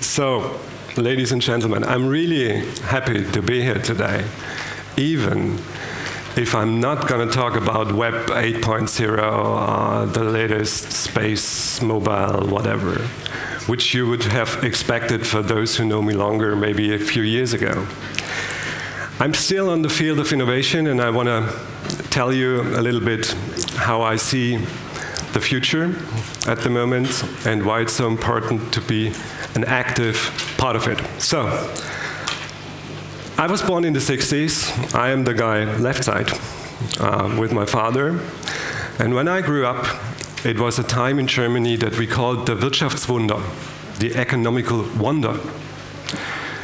So, ladies and gentlemen, I'm really happy to be here today, even if I'm not going to talk about Web 8.0, uh, the latest space, mobile, whatever, which you would have expected for those who know me longer, maybe a few years ago. I'm still on the field of innovation, and I want to tell you a little bit how I see the future at the moment and why it's so important to be an active part of it. So, I was born in the 60s. I am the guy left side uh, with my father. And when I grew up, it was a time in Germany that we called the Wirtschaftswunder, the economical wonder.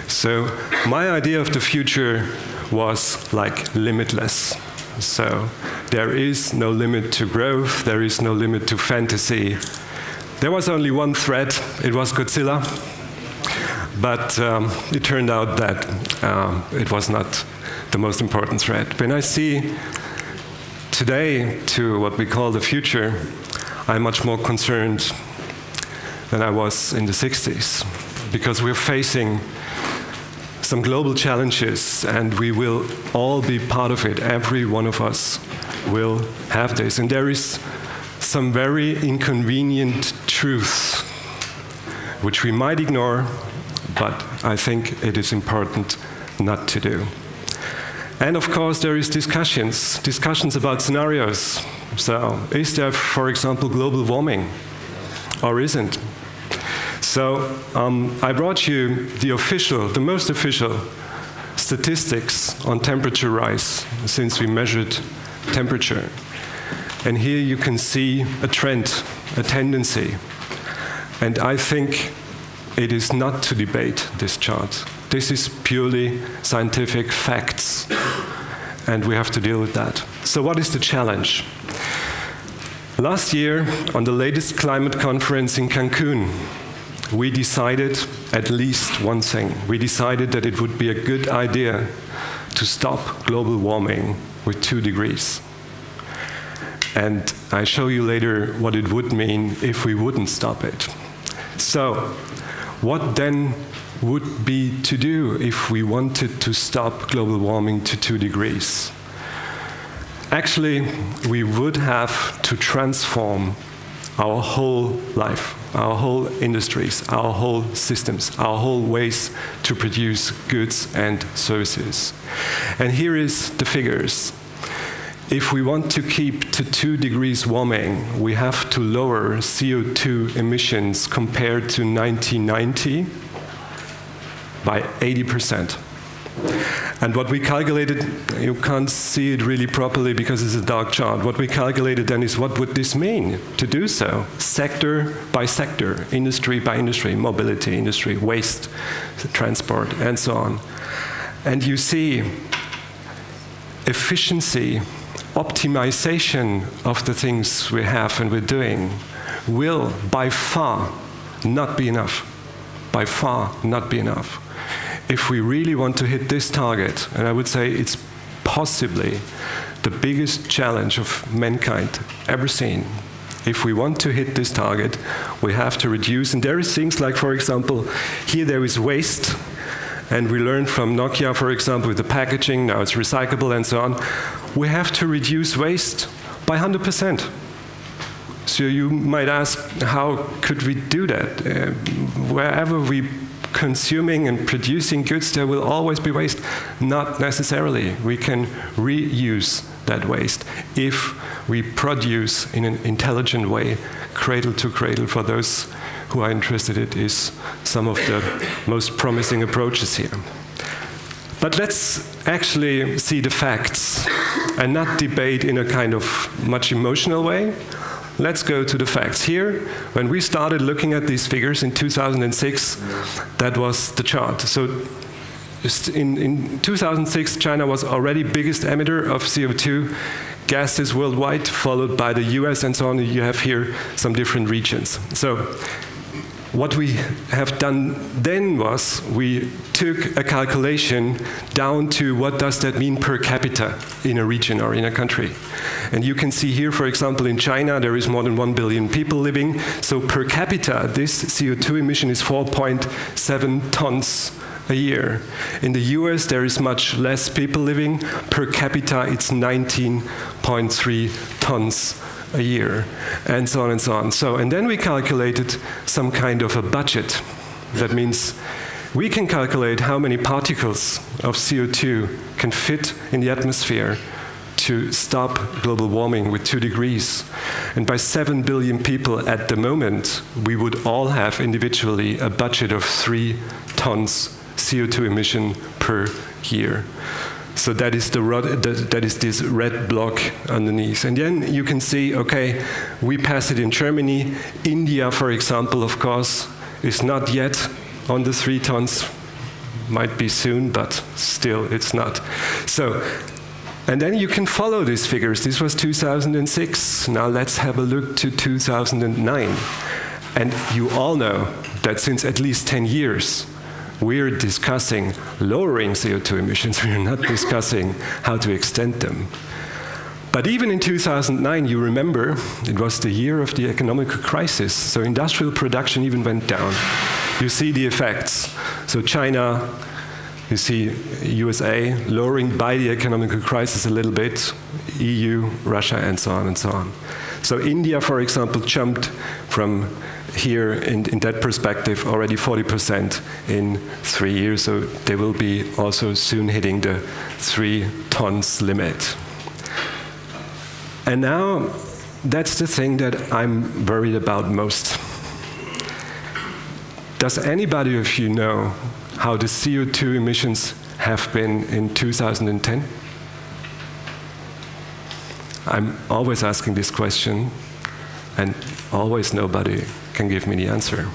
So my idea of the future was like limitless. So there is no limit to growth, there is no limit to fantasy. There was only one threat, it was Godzilla. But um, it turned out that um, it was not the most important threat. When I see today to what we call the future, I'm much more concerned than I was in the 60s because we're facing some global challenges, and we will all be part of it. Every one of us will have this. And there is some very inconvenient truths which we might ignore, but I think it is important not to do. And of course, there is discussions, discussions about scenarios. So, is there, for example, global warming, or isn't? So um, I brought you the official, the most official statistics on temperature rise since we measured temperature. And here you can see a trend, a tendency. And I think it is not to debate this chart. This is purely scientific facts. And we have to deal with that. So, what is the challenge? Last year, on the latest climate conference in Cancun, we decided at least one thing. We decided that it would be a good idea to stop global warming with two degrees. And I show you later what it would mean if we wouldn't stop it. So, what then would be to do if we wanted to stop global warming to two degrees? Actually, we would have to transform our whole life, our whole industries, our whole systems, our whole ways to produce goods and services. And here is the figures. If we want to keep to 2 degrees warming, we have to lower CO2 emissions compared to 1990 by 80 percent. And what we calculated, you can't see it really properly because it's a dark chart. What we calculated then is what would this mean to do so, sector by sector, industry by industry, mobility industry, waste, transport, and so on. And you see efficiency, optimization of the things we have and we're doing will by far not be enough. By far not be enough if we really want to hit this target, and I would say it's possibly the biggest challenge of mankind ever seen. If we want to hit this target, we have to reduce. And there is things like, for example, here there is waste, and we learned from Nokia, for example, with the packaging, now it's recyclable and so on. We have to reduce waste by 100%. So you might ask, how could we do that? Uh, wherever we consuming and producing goods, there will always be waste. Not necessarily. We can reuse that waste if we produce in an intelligent way, cradle to cradle. For those who are interested, it is some of the most promising approaches here. But let's actually see the facts and not debate in a kind of much emotional way let's go to the facts. Here, when we started looking at these figures in 2006, that was the chart. So in, in 2006, China was already biggest emitter of CO2 gases worldwide, followed by the US and so on. You have here some different regions. So what we have done then was we took a calculation down to what does that mean per capita in a region or in a country. And you can see here, for example, in China, there is more than 1 billion people living. So per capita, this CO2 emission is 4.7 tons a year. In the US, there is much less people living. Per capita, it's 19.3 tons a year, and so on and so on. So, and then we calculated some kind of a budget. That means we can calculate how many particles of CO2 can fit in the atmosphere to stop global warming with two degrees. And by 7 billion people at the moment, we would all have individually a budget of three tons CO2 emission per year. So that is, the that is this red block underneath. And then you can see, okay, we pass it in Germany. India, for example, of course, is not yet on the three tons. Might be soon, but still it's not. So, and then you can follow these figures. This was 2006. Now let's have a look to 2009. And you all know that since at least 10 years, we're discussing lowering CO2 emissions. We're not discussing how to extend them. But even in 2009, you remember, it was the year of the economic crisis, so industrial production even went down. You see the effects. So China, you see USA lowering by the economic crisis a little bit, EU, Russia, and so on and so on. So India, for example, jumped from here in, in that perspective already 40% in three years, so they will be also soon hitting the three tons limit. And now that's the thing that I'm worried about most. Does anybody of you know how the CO2 emissions have been in 2010? I'm always asking this question, and always nobody can give me the answer.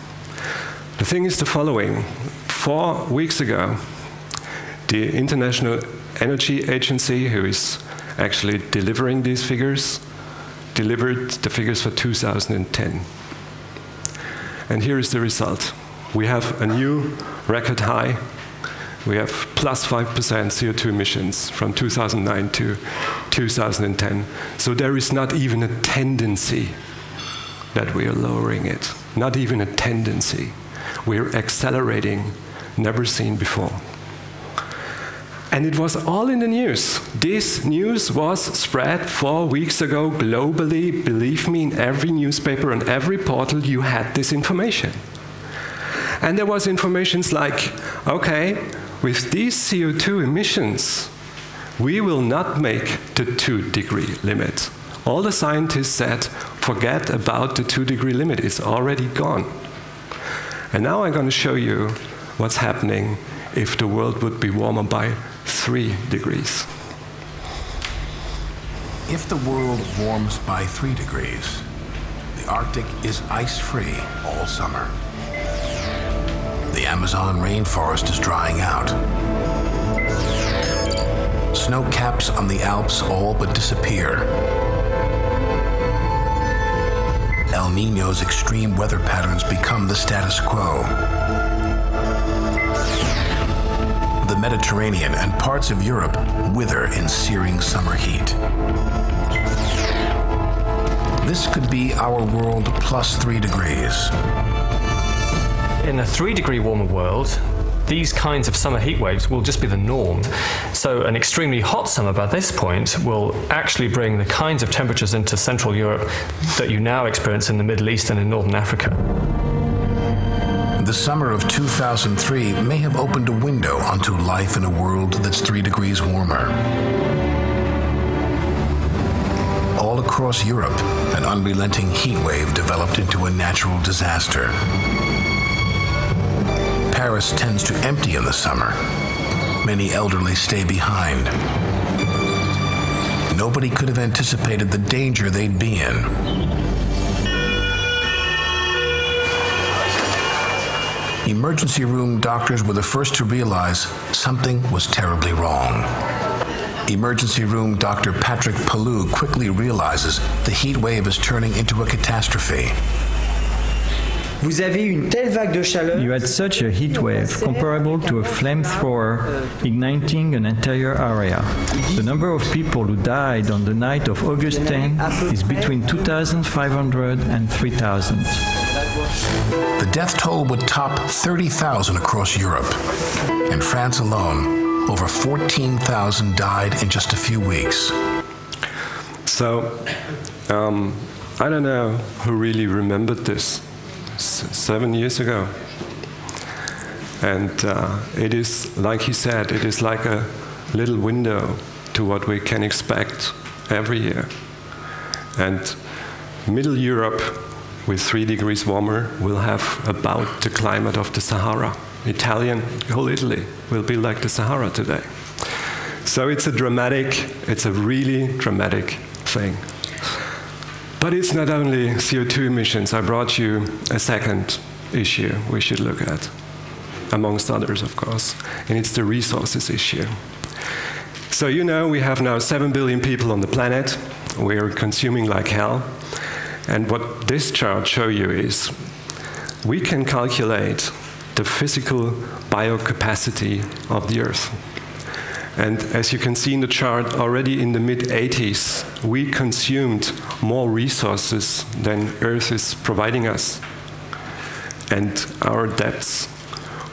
The thing is the following. Four weeks ago, the International Energy Agency, who is actually delivering these figures, delivered the figures for 2010. And here is the result. We have a new record high. We have plus 5% CO2 emissions from 2009 to 2010. So there is not even a tendency that we are lowering it, not even a tendency. We're accelerating, never seen before. And it was all in the news. This news was spread four weeks ago globally. Believe me, in every newspaper and every portal, you had this information. And there was informations like, okay, with these CO2 emissions, we will not make the two degree limit. All the scientists said, forget about the two degree limit, it's already gone. And now I'm going to show you what's happening if the world would be warmer by three degrees. If the world warms by three degrees, the Arctic is ice free all summer. The Amazon rainforest is drying out. Snow caps on the Alps all but disappear. El Nino's extreme weather patterns become the status quo. The Mediterranean and parts of Europe wither in searing summer heat. This could be our world plus three degrees. In a three degree warmer world, these kinds of summer heat waves will just be the norm. So, an extremely hot summer by this point will actually bring the kinds of temperatures into Central Europe that you now experience in the Middle East and in Northern Africa. The summer of 2003 may have opened a window onto life in a world that's three degrees warmer. All across Europe, an unrelenting heat wave developed into a natural disaster. Paris tends to empty in the summer. Many elderly stay behind. Nobody could have anticipated the danger they'd be in. Emergency room doctors were the first to realize something was terribly wrong. Emergency room doctor Patrick Pelloux quickly realizes the heat wave is turning into a catastrophe. Vous avez une telle vague de chaleur. You had such a heat wave comparable to a flamethrower igniting an entire area. The number of people who died on the night of August 10 is between 2,500 and 3,000. The death toll would top 30,000 across Europe. In France alone, over 14,000 died in just a few weeks. So, um, I don't know who really remembered this seven years ago. And uh, it is, like he said, it is like a little window to what we can expect every year. And Middle Europe, with three degrees warmer, will have about the climate of the Sahara. Italian, whole Italy will be like the Sahara today. So it's a dramatic, it's a really dramatic thing. But it's not only CO2 emissions. I brought you a second issue we should look at, amongst others, of course, and it's the resources issue. So, you know, we have now 7 billion people on the planet. We're consuming like hell. And what this chart shows you is we can calculate the physical biocapacity of the Earth. And as you can see in the chart, already in the mid 80s, we consumed more resources than Earth is providing us. And our debts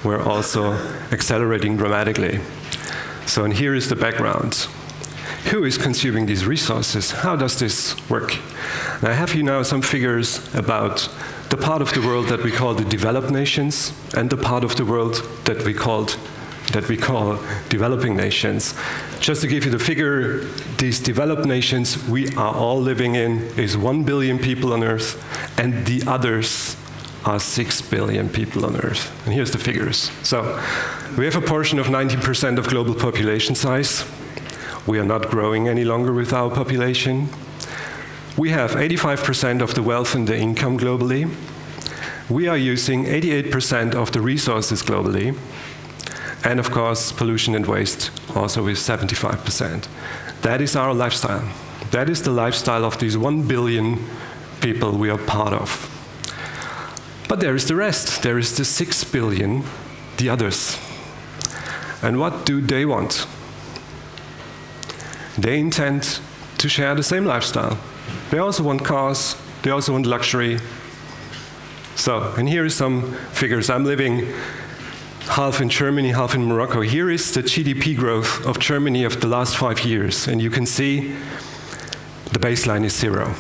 were also accelerating dramatically. So, and here is the background. Who is consuming these resources? How does this work? And I have here now some figures about the part of the world that we call the developed nations and the part of the world that we called that we call developing nations. Just to give you the figure, these developed nations we are all living in is 1 billion people on Earth, and the others are 6 billion people on Earth. And here's the figures. So we have a portion of 19% of global population size. We are not growing any longer with our population. We have 85% of the wealth and the income globally. We are using 88% of the resources globally. And of course, pollution and waste also with 75%. That is our lifestyle. That is the lifestyle of these 1 billion people we are part of. But there is the rest. There is the 6 billion, the others. And what do they want? They intend to share the same lifestyle. They also want cars, they also want luxury. So, and here is some figures. I'm living half in Germany, half in Morocco. Here is the GDP growth of Germany of the last five years, and you can see the baseline is zero.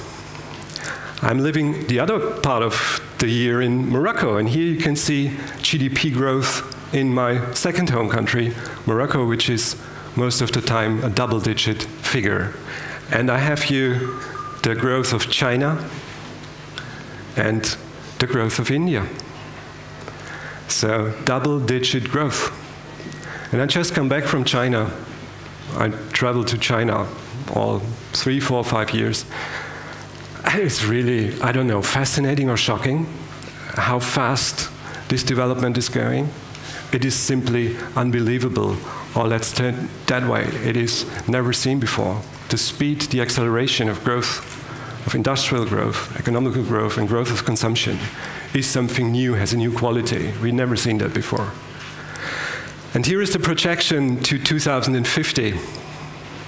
I'm living the other part of the year in Morocco, and here you can see GDP growth in my second home country, Morocco, which is most of the time a double digit figure. And I have here the growth of China and the growth of India. So double digit growth. And I just come back from China. I traveled to China all three, four, five years. And it's really, I don't know, fascinating or shocking how fast this development is going. It is simply unbelievable, or let's turn that way. It is never seen before. The speed, the acceleration of growth, of industrial growth, economical growth, and growth of consumption is something new, has a new quality. We've never seen that before. And here is the projection to 2050.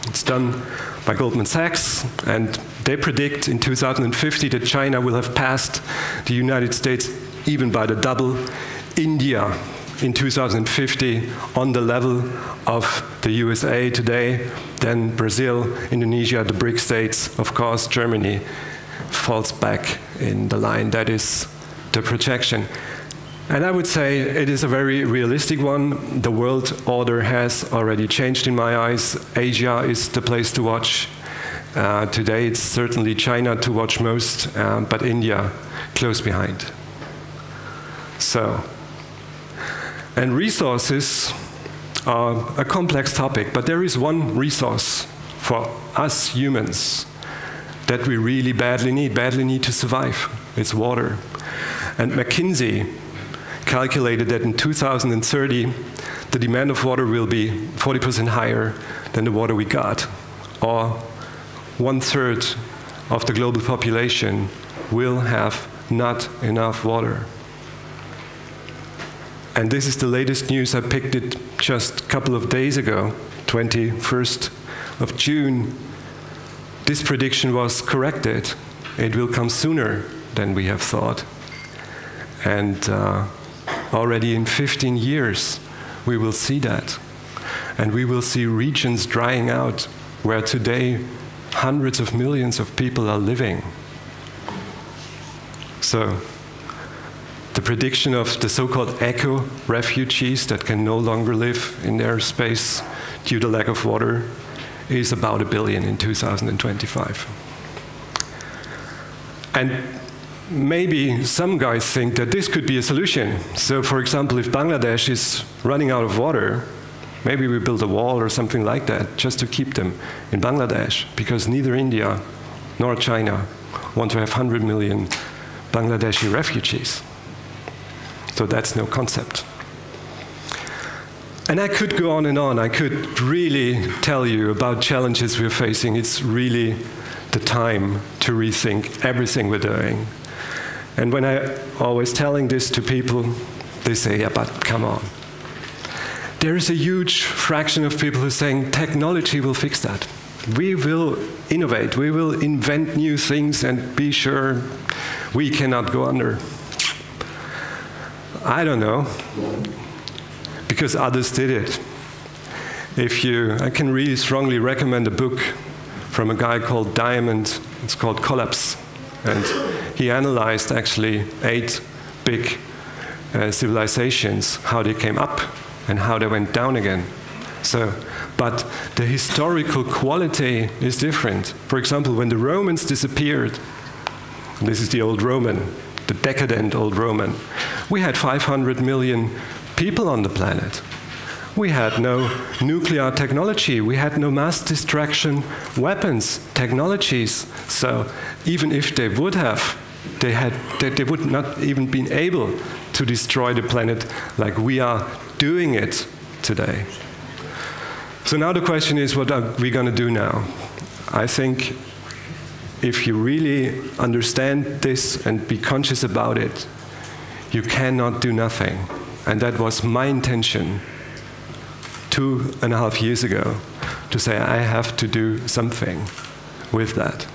It's done by Goldman Sachs, and they predict in 2050 that China will have passed the United States even by the double. India in 2050 on the level of the USA today, then Brazil, Indonesia, the BRIC states, of course, Germany falls back in the line. That is the projection. And I would say it is a very realistic one. The world order has already changed in my eyes. Asia is the place to watch. Uh, today it's certainly China to watch most, uh, but India close behind. So, and resources are a complex topic, but there is one resource for us humans that we really badly need, badly need to survive. It's water. And McKinsey calculated that in 2030, the demand of water will be 40% higher than the water we got, or one third of the global population will have not enough water. And this is the latest news, I picked it just a couple of days ago, 21st of June. This prediction was corrected. It will come sooner than we have thought. And uh, already in 15 years, we will see that. And we will see regions drying out where today hundreds of millions of people are living. So, the prediction of the so called eco refugees that can no longer live in their space due to lack of water is about a billion in 2025. And maybe some guys think that this could be a solution. So, for example, if Bangladesh is running out of water, maybe we build a wall or something like that just to keep them in Bangladesh, because neither India nor China want to have 100 million Bangladeshi refugees. So that's no concept. And I could go on and on. I could really tell you about challenges we're facing. It's really the time to rethink everything we're doing. And when I always telling this to people, they say, yeah, but come on. There is a huge fraction of people who are saying technology will fix that. We will innovate, we will invent new things and be sure we cannot go under. I don't know, because others did it. If you, I can really strongly recommend a book from a guy called Diamond. It's called Collapse, and he analyzed actually eight big uh, civilizations, how they came up and how they went down again. So, but the historical quality is different. For example, when the Romans disappeared, this is the old Roman, the decadent old Roman, we had 500 million people on the planet. We had no nuclear technology. We had no mass destruction weapons technologies. So even if they would have, they, had, they, they would not even been able to destroy the planet like we are doing it today. So now the question is, what are we going to do now? I think if you really understand this and be conscious about it, you cannot do nothing. And that was my intention two and a half years ago to say, I have to do something with that.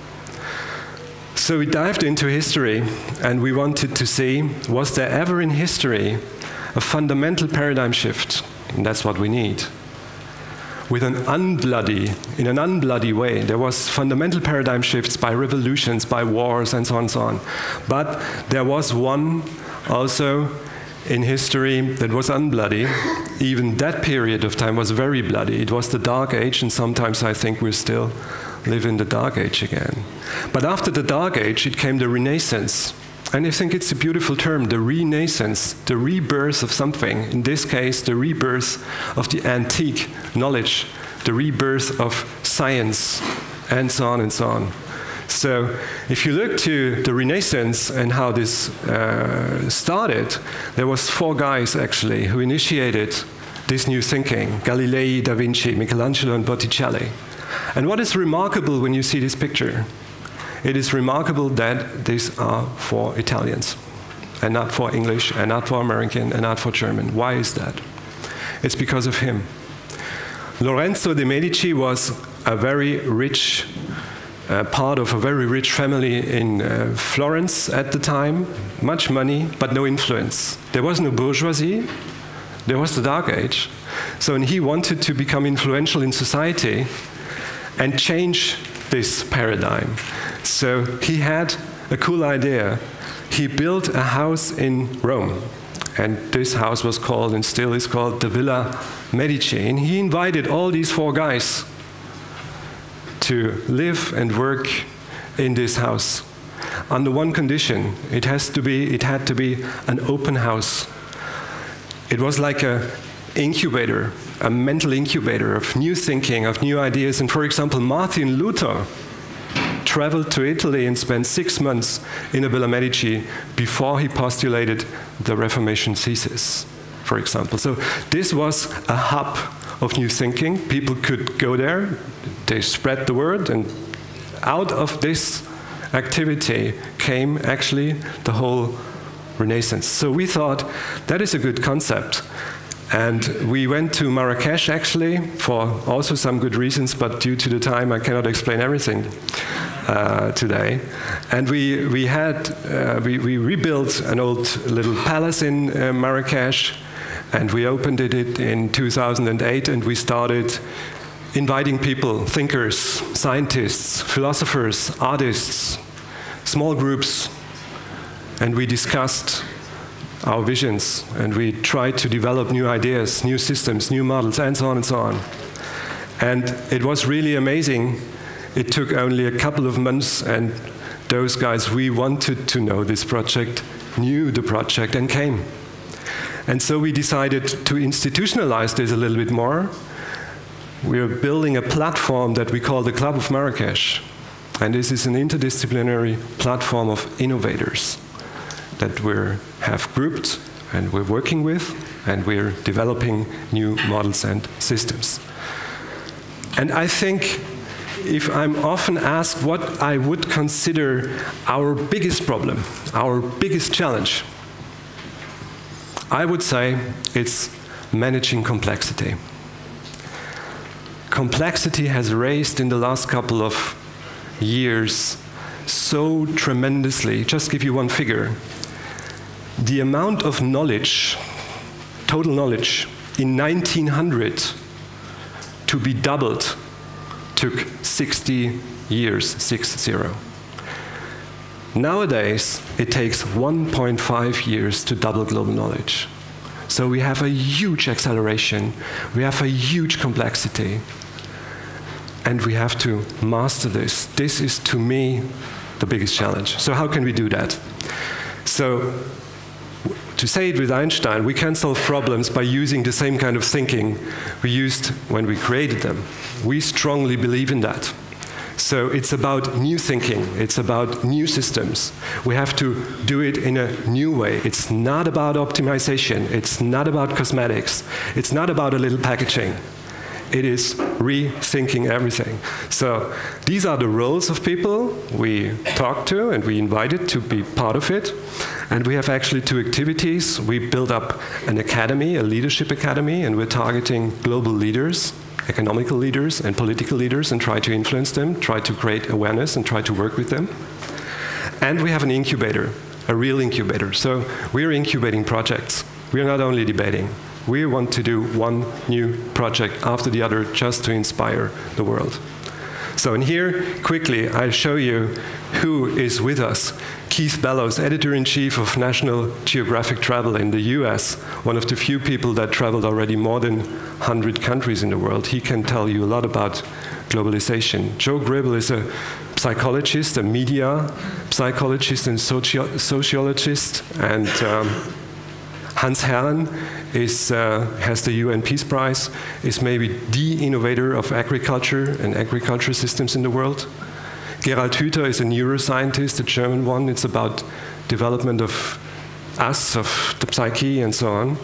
So we dived into history and we wanted to see was there ever in history a fundamental paradigm shift? And that's what we need. With an unbloody, in an unbloody way, there was fundamental paradigm shifts by revolutions, by wars, and so on and so on. But there was one also in history that was unbloody. Even that period of time was very bloody. It was the Dark Age, and sometimes I think we still live in the Dark Age again. But after the Dark Age, it came the Renaissance. And I think it's a beautiful term, the renaissance, the rebirth of something. In this case, the rebirth of the antique knowledge, the rebirth of science, and so on and so on. So if you look to the Renaissance and how this uh, started, there was four guys actually who initiated this new thinking, Galilei, Da Vinci, Michelangelo, and Botticelli. And what is remarkable when you see this picture? It is remarkable that these are for Italians, and not for English, and not for American, and not for German. Why is that? It's because of him. Lorenzo de' Medici was a very rich uh, part of a very rich family in uh, Florence at the time, much money, but no influence. There was no bourgeoisie, there was the Dark Age. So he wanted to become influential in society and change this paradigm. So he had a cool idea. He built a house in Rome. And this house was called, and still is called, the Villa Medici. And he invited all these four guys to live and work in this house under one condition it has to be it had to be an open house it was like a incubator a mental incubator of new thinking of new ideas and for example martin luther traveled to italy and spent six months in villa medici before he postulated the reformation thesis for example so this was a hub of new thinking. People could go there, they spread the word, and out of this activity came actually the whole renaissance. So we thought that is a good concept. And we went to Marrakesh actually for also some good reasons, but due to the time, I cannot explain everything uh, today. And we, we had, uh, we, we rebuilt an old little palace in uh, Marrakesh, and we opened it in 2008, and we started inviting people, thinkers, scientists, philosophers, artists, small groups, and we discussed our visions and we tried to develop new ideas, new systems, new models, and so on and so on. And it was really amazing. It took only a couple of months, and those guys we wanted to know this project knew the project and came. And so we decided to institutionalize this a little bit more. We are building a platform that we call the Club of Marrakesh. And this is an interdisciplinary platform of innovators that we have grouped and we're working with, and we're developing new models and systems. And I think if I'm often asked what I would consider our biggest problem, our biggest challenge, I would say it's managing complexity. Complexity has raised in the last couple of years so tremendously. Just give you one figure the amount of knowledge, total knowledge, in 1900 to be doubled took 60 years, six zero. Nowadays, it takes 1.5 years to double global knowledge. So we have a huge acceleration, we have a huge complexity, and we have to master this. This is, to me, the biggest challenge. So how can we do that? So to say it with Einstein, we can solve problems by using the same kind of thinking we used when we created them. We strongly believe in that. So it's about new thinking, it's about new systems. We have to do it in a new way. It's not about optimization, it's not about cosmetics, it's not about a little packaging it is rethinking everything. So these are the roles of people we talk to and we invited to be part of it. And we have actually two activities. We build up an academy, a leadership academy, and we're targeting global leaders, economical leaders, and political leaders, and try to influence them, try to create awareness, and try to work with them. And we have an incubator, a real incubator. So we're incubating projects. We're not only debating, we want to do one new project after the other just to inspire the world. So in here, quickly, I'll show you who is with us. Keith Bellows, editor-in-chief of National Geographic Travel in the US, one of the few people that traveled already more than 100 countries in the world. He can tell you a lot about globalization. Jo Groebel is a psychologist, a media psychologist and soci sociologist, and um, Hans Herren is, uh, has the UN Peace Prize, is maybe the innovator of agriculture and agriculture systems in the world. Gerald Hüther is a neuroscientist, a German one. It's about development of us, of the psyche, and so on.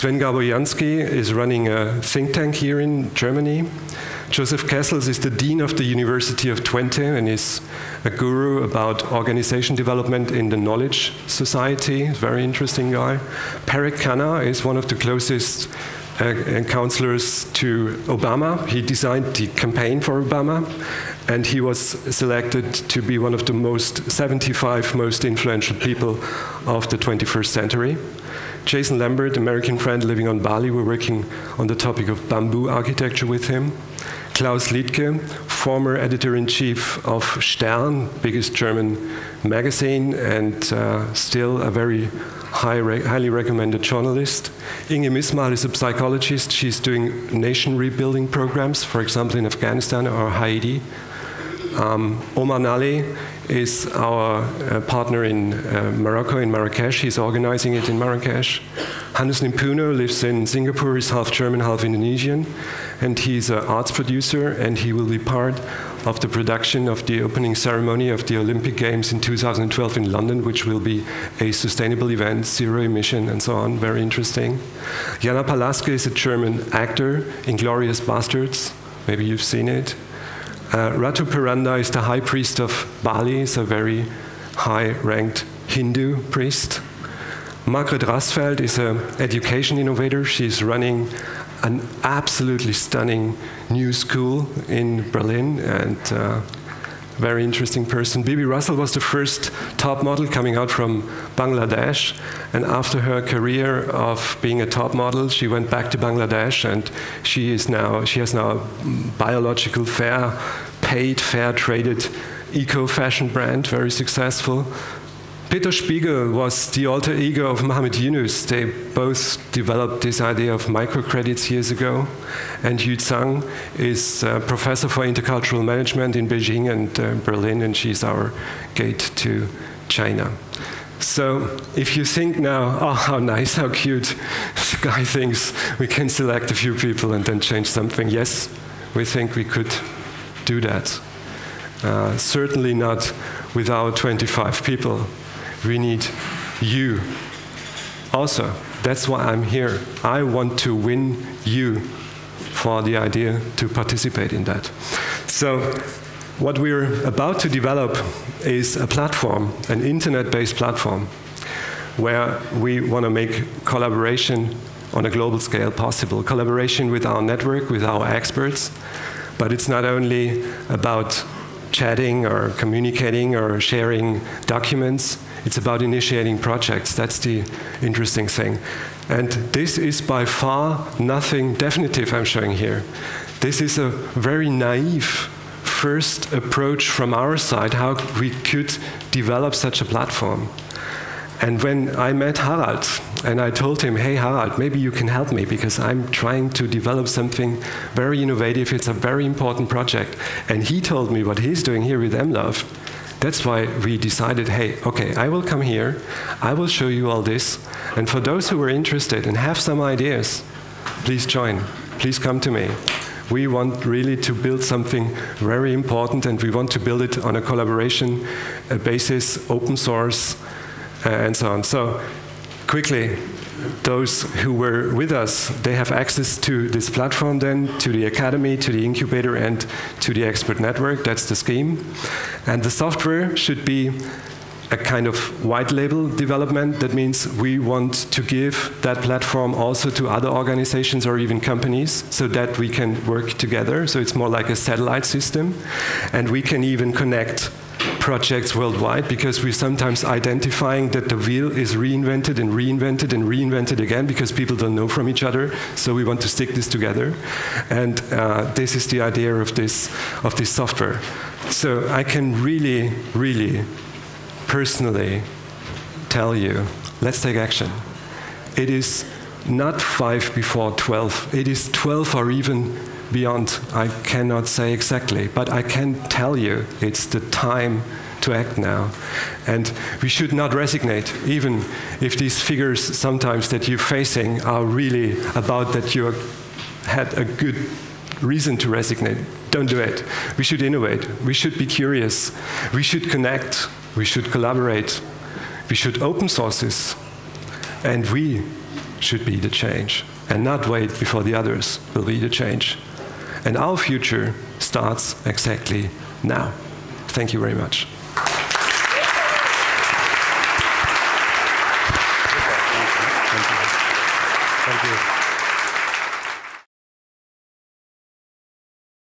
Sven Gábor Jánszky is running a think tank here in Germany. Joseph Kessels is the Dean of the University of Twente and is a guru about organization development in the knowledge society. Very interesting guy. Parag Khanna is one of the closest uh, counselors to Obama. He designed the campaign for Obama, and he was selected to be one of the most 75 most influential people of the 21st century. Jason Lambert, American friend living on Bali, we're working on the topic of bamboo architecture with him. Klaus Liedtke, former editor-in-chief of Stern, biggest German magazine, and uh, still a very high re highly recommended journalist. Inge Missmahl is a psychologist. She's doing nation rebuilding programs, for example, in Afghanistan or Haiti. Um, Omar Nali is our uh, partner in uh, Morocco, in Marrakesh. He's organizing it in Marrakesh. Hannes Nimpuno lives in Singapore. He's half German, half Indonesian. And he's an arts producer, and he will be part of the production of the opening ceremony of the Olympic Games in 2012 in London, which will be a sustainable event, zero emission, and so on. Very interesting. Jana Pallaske is a German actor in Glorious Bastards. Maybe you've seen it. Uh, Ratu Pedanda is the high priest of Bali, is a very high ranked Hindu priest. Margret Rasfeld is an education innovator. She's running an absolutely stunning new school in Berlin and uh, very interesting person. Bibi Russell was the first top model coming out from Bangladesh, and after her career of being a top model, she went back to Bangladesh, and she is now she has now a biological, fair paid, fair traded eco fashion brand, very successful. Peter Spiegel was the alter ego of Muhammad Yunus. They both developed this idea of microcredits years ago. And Yu Zhang is a professor for intercultural management in Beijing and uh, Berlin, and she's our gate to China. So if you think now, oh, how nice, how cute, the guy thinks we can select a few people and then change something. Yes, we think we could do that. Uh, certainly not with our 25 people we need you. Also, that's why I'm here. I want to win you for the idea to participate in that. So, what we're about to develop is a platform, an internet based platform, where we want to make collaboration on a global scale possible. Collaboration with our network, with our experts. But it's not only about chatting or communicating or sharing documents it's about initiating projects. That's the interesting thing. And this is by far nothing definitive I'm showing here. This is a very naive first approach from our side how we could develop such a platform. And when I met Harald and I told him, hey, Harald, maybe you can help me because I'm trying to develop something very innovative. It's a very important project. And he told me what he's doing here with MLove that's why we decided, hey, okay, I will come here, I will show you all this, and for those who are interested and have some ideas, please join, please come to me. We want really to build something very important, and we want to build it on a collaboration basis, open source, uh, and so on. So, quickly, those who were with us, they have access to this platform then, to the academy, to the incubator, and to the expert network. That's the scheme. And the software should be a kind of white label development. That means we want to give that platform also to other organizations or even companies so that we can work together. So it's more like a satellite system. And we can even connect projects worldwide because we're sometimes identifying that the wheel is reinvented and reinvented and reinvented again because people don't know from each other. So we want to stick this together, and uh, this is the idea of this of this software. So I can really, really, personally tell you, let's take action. It is not five before 12. It is 12 or even beyond, I cannot say exactly, but I can tell you it's the time to act now. And we should not resignate, even if these figures sometimes that you're facing are really about that you had a good reason to resignate. Don't do it. We should innovate. We should be curious. We should connect. We should collaborate. We should open sources. And we should be the change and not wait before the others will be the change. And our future starts exactly now. Thank you very much.